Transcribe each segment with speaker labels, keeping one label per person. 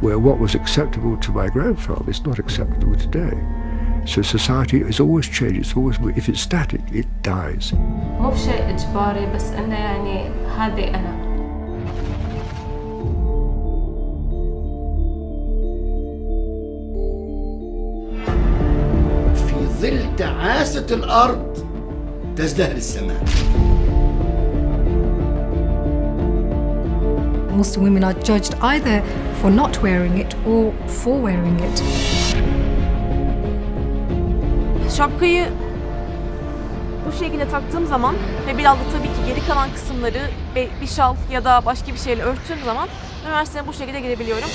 Speaker 1: where what was acceptable to my grandfather is not acceptable today. So society is always changing. It's always if it's static, it dies.
Speaker 2: مو بشيء إجباري بس إنه يعني هذه أنا
Speaker 3: في ظل تعاسة الأرض تزدهر السماء
Speaker 4: Muslim women are judged either for not wearing it or for wearing it.
Speaker 5: Şapkayı bu şekilde taktığım zaman ve biraz da tabii ki geri kalan kısımları ve bir şal ya da başka bir şeyle örttüğüm zaman üniversiteye bu şekilde girebiliyorum.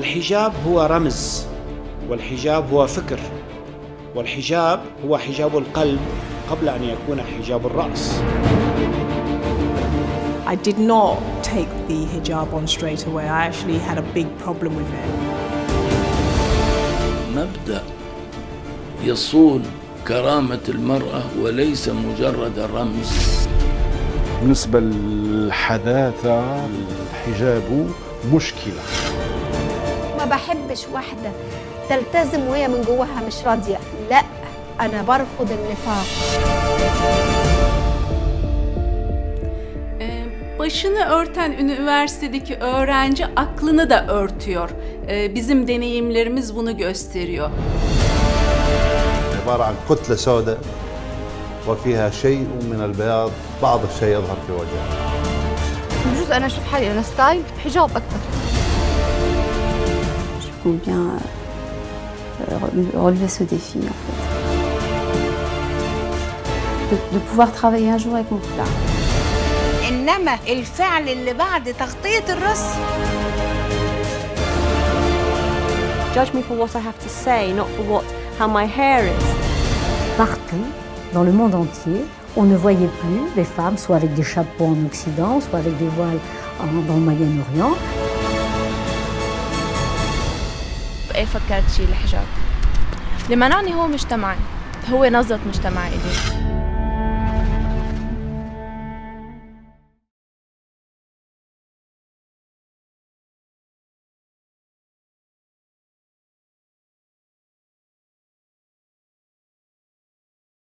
Speaker 6: الحجاب هو رمز والحجاب هو فكر والحجاب هو حجاب القلب قبل ان يكون حجاب الراس
Speaker 7: I did not take the hijab on straight away. I actually had a big problem with it.
Speaker 8: مبدأ. يصون كرامة المرأة وليس مجرد رمز
Speaker 9: بالنسبة للحداثة الحجاب مشكلة.
Speaker 10: ما بحبش واحدة تلتزم وهي من جواها مش راضية. لا أنا برفض النفاق.
Speaker 11: Başını örten üniversitedeki öğrenci aklını da örtüyor. Ee, Bizim deneyimlerimiz bunu gösteriyor.
Speaker 12: عبارة عن كتلة سوداء وفيها شيء من البياض بعض الشيء يظهر في وجهها
Speaker 13: بجوز انا اشوف حالي انا ستايل حجاب اكثر
Speaker 14: Je compte bien euh, relever ce défi en fait. De, de pouvoir travailler un jour avec mon foulard.
Speaker 15: إنما الفعل اللي بعد تغطية الرأس
Speaker 5: Judge me for what I have to say, not for what how my hair is.
Speaker 16: Partout, dans le monde entier, on ne voyait plus les femmes soit avec des chapeaux en Occident, soit avec des voiles en- dans le Moyen-Orient.
Speaker 13: إيه فكرت شيل الحجاب اللي منعني هو مجتمعي هو نظرة مجتمعي إلي